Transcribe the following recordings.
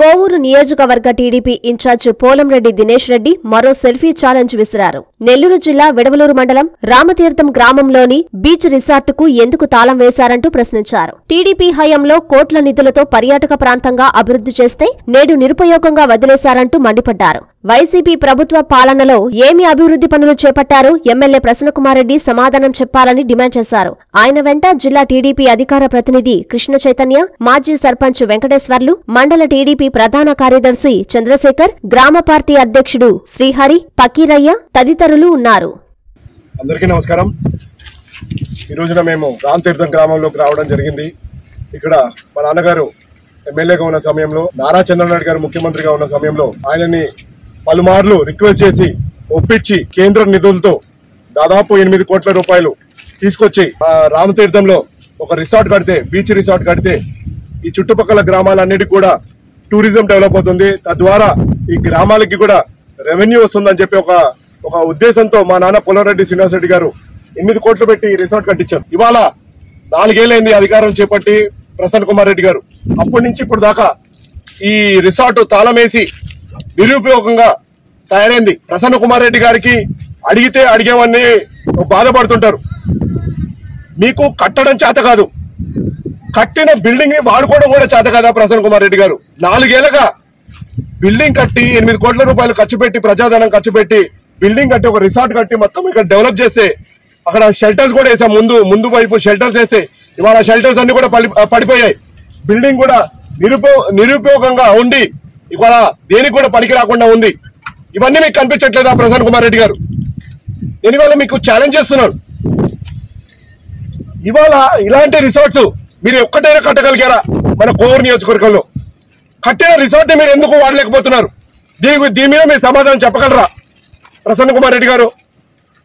కోవూరు నియోజకవర్గ TDP incharge Polamreddy Dinesh Reddy మరో selfie challenge విసిరారు. నెల్లూరు జిల్లా విడవలూరు మండలం రామతీర్థం గ్రామంలోని బీచ్ రిసార్టుకు ఎందుకు తాళం వేశారంటూ ప్రశ్నించారు. టీడీపీ హయాంలో కోట్ల నిధులతో పర్యాటక ప్రాంతంగా అభివృద్ధి చేస్తే నేడు నిరుపయోగంగా వదిలేశారంటూ మండిపడ్డారు. వైసీపీ ప్రభుత్వ పాలనలో ఏమి అభివృద్ధి పనులు చేపట్టారు? ఎమ్మెల్యే ప్రసన్నకుమారెడ్డి సమాధానం చెప్పాలని డిమాండ్ చేశారు. ఆయన వెంట జిల్లా టీడీపీ అధికార ప్రతినిధి కృష్ణ చైతన్య మాజీ సర్పంచ్ వెంకటేశ్వర్లు మండల టీడీపీ ప్రధాన కార్యదర్శి చంద్రశేఖర్ గ్రామ పార్టీ అధ్యక్షుడు శ్రీహరి పకీరయ్య తదితరులు ఉన్నారు. అందరికీ నమస్కారం. ఈ రోజున మేము రామతీర్థం గ్రామంలోకి రావడం జరిగింది. ఇక్కడ మా నాన్నగారు ఎమ్మెల్యేగా ఉన్న సమయంలో నారా చంద్రనాయుడు గారు ముఖ్యమంత్రిగా ఉన్న సమయంలో ఆయనని పలుమార్లు రిక్వెస్ట్ చేసి ఒప్పించి కేంద్ర నిధులతో దాదాపు ఎనిమిది కోట్ల రూపాయలు తీసుకొచ్చి ఆ రామతీర్థంలో ఒక రిసార్ట్ కడితే బీచ్ రిసార్ట్ కడితే ఈ చుట్టుపక్కల గ్రామాలన్నిటికీ కూడా టూరిజం డెవలప్ అవుతుంది. తద్వారా ఈ గ్రామాలకి కూడా రెవెన్యూ వస్తుందని చెప్పి ఒక ఒక ఉద్దేశంతో మా నాన్న పొలరెడ్డి శ్రీనివాసరెడ్డి గారు ఎనిమిది కోట్లు పెట్టి ఈ రిసార్ట్ కట్టించారు. ఇవాళ నాలుగేళ్ళైంది అధికారం చేపట్టి ప్రసన్న కుమార్ రెడ్డి గారు. అప్పటి నుంచి ఇప్పుడు దాకా ఈ రిసార్ట్ తాళమేసి నిరుపయోగంగా తయారైంది. ప్రసన్న కుమార్ రెడ్డి గారికి అడిగితే అడిగేవన్నీ బాధపడుతుంటారు. మీకు కట్టడం చేత కాదు. కట్టిన బిల్డింగ్ని వాడుకోవడం కూడా చేత కదా ప్రసన్న కుమార్ రెడ్డి గారు? నాలుగేళ్ళగా బిల్డింగ్ కట్టి ఎనిమిది కోట్ల రూపాయలు ఖర్చు పెట్టి ప్రజాధనం ఖర్చు పెట్టి బిల్డింగ్ కట్టి ఒక రిసార్ట్ కట్టి మొత్తం ఇక్కడ డెవలప్ చేస్తే అక్కడ షెల్టర్స్ కూడా వేసాం ముందు ముందు వైపు షెల్టర్స్ వేస్తే ఇవాళ షెల్టర్స్ అన్ని కూడా పడి- పడిపోయాయి. బిల్డింగ్ కూడా నిరుపో నిరుపయోగంగా ఉండి ఇవాళ దేనికి కూడా పనికి రాకుండా ఉంది. ఇవన్నీ మీకు కనిపించట్లేదా ప్రసన్న కుమార్ రెడ్డి గారు? నేను ఇవాళ మీకు ఛాలెంజ్ చేస్తున్నాను. ఇవాళ ఇలాంటి రిసార్ట్స్ మీరు ఒక్కటైనా కట్టగలిగారా మన కోవూరు నియోజకవర్గంలో? కట్టిన రిసార్ట్ మీరు ఎందుకు వాడలేకపోతున్నారు? దీని దీని మీద మీరు సమాధానం చెప్పగలరా? ప్రసన్న కుమార్ రెడ్డి గారు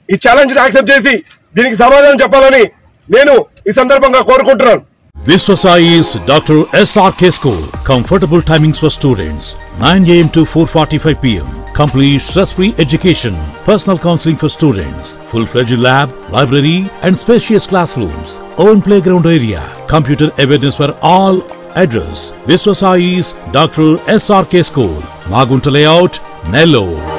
ఈ ఛాలెంజ్ని యాక్సెప్ట్ చేసి దీనికి సమాధానం చెప్పాలని నేను ఈ సందర్భంగా కోరుకుంటున్నాను. Viswasai is Dr. SRK School. Comfortable timings for students 9 am to 4:45 pm. Complete stress-free education, personal counseling for students, full-fledged lab, library, and spacious classrooms. Own playground area, computer awareness for all. Address: Viswasai is Dr. SRK School, Magunta Layout, Nellore.